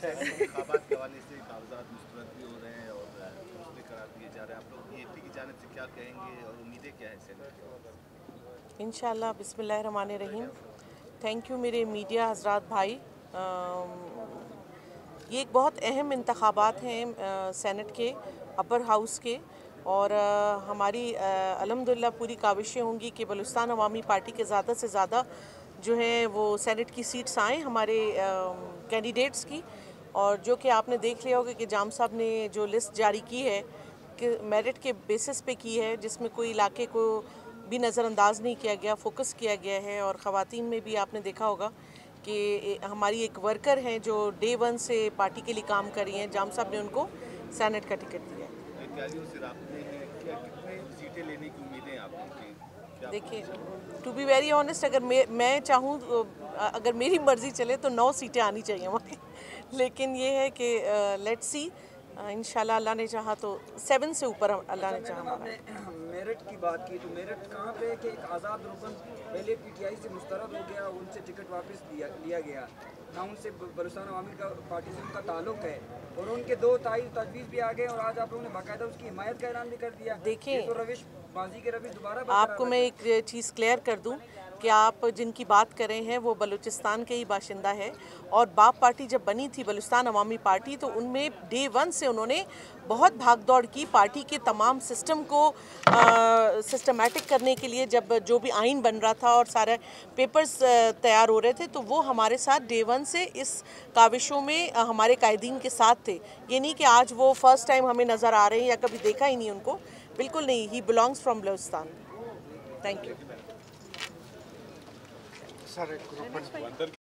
इंतखाबात के हवाले से कागजात मुस्तरद भी हो रहे हैं और दूसरे करार दिए जा रहे हैं। आप लोग ये की जानब से क्या कहेंगे और उम्मीदें क्या हैं सेनेट के? हवाले से इंशाल्लाह बिस्मिल्लाह रहीम थैंक यू मेरे मीडिया हजरात भाई। ये एक बहुत अहम इंतखाबात हैं सेनेट के अपर हाउस के। और अ, हमारी अलहमदिल्ला पूरी काविशें होंगी कि बलुस्तान अवामी पार्टी के ज़्यादा से ज़्यादा जो है वो सेनेट की सीट्स आएँ हमारे कैंडिडेट्स की। और जो कि आपने देख लिया होगा कि जाम साहब ने जो लिस्ट जारी की है, कि मेरिट के बेसिस पे की है, जिसमें कोई इलाके को भी नज़रअंदाज नहीं किया गया फोकस किया गया है और ख़वातीन में भी आपने देखा होगा कि हमारी एक वर्कर हैं जो डे वन से पार्टी के लिए काम कर रही हैं। जाम साहब ने उनको सेनेट का टिकट दिया है। देखिए टू बी वेरी ऑनेस्ट अगर मैं मैं चाहूँ अगर मेरी मर्ज़ी चले तो नौ सीटें आनी चाहिए हमारी। लेकिन ये है कि लेट्स सी इंशाल्लाह अल्लाह ने चाहा तो सेवन से ऊपर अल्लाह ने चाहा हमारा मेरिट की बात की तो मेरिट कहाँ पे है कि एक आज़ाद रुकन पहले पीटीआई से मुस्तरद हो गया उनसे टिकट वापस दिया लिया गया? ना उनसे बलुस्तान अवामी का पार्टी से उनका ताल्लुक है और उनके दो ताई तजवीज़ भी आ गए और आज आप लोगों ने बाकायदा उसकी हिमायत का ऐलान भी कर दिया। देखिए, तो रविश बाजी के रविश दोबारा आपको मैं एक चीज़ क्लियर कर दूँ कि आप जिनकी बात कर रहे हैं, वो बलूचिस्तान के ही बाशिंदा है। और बाप पार्टी जब बनी थी, बलूचिस्तान अवामी पार्टी तो उनमें डे वन से उन्होंने बहुत भाग दौड़ की। पार्टी के तमाम सिस्टम को सिस्टमेटिक करने के लिए जब जो भी आइन बन रहा था और सारे पेपर्स तैयार हो रहे थे तो वो हमारे साथ डे वन से इस काविशों में हमारे कायदीन के साथ थे। ये नहीं कि आज वो फ़र्स्ट टाइम हमें नज़र आ रहे हैं या कभी देखा ही नहीं उनको। बिल्कुल नहीं ही belongs from Balochistan. Thank you सारे एक ग्रुप